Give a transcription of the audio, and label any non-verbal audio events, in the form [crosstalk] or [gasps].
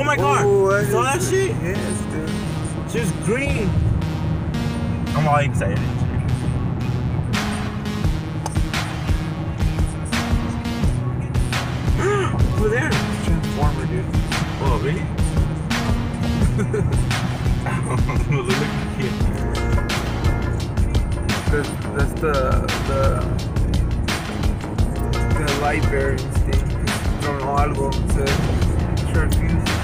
Oh my god! Oh, Saw that just- shit? Yes, dude. She's green. I'm all excited. [gasps] Over there. Transformer, dude. Oh, really? [laughs] Look at. That's, that's the the the light bearings thing. From algo to transfuse.